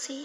See?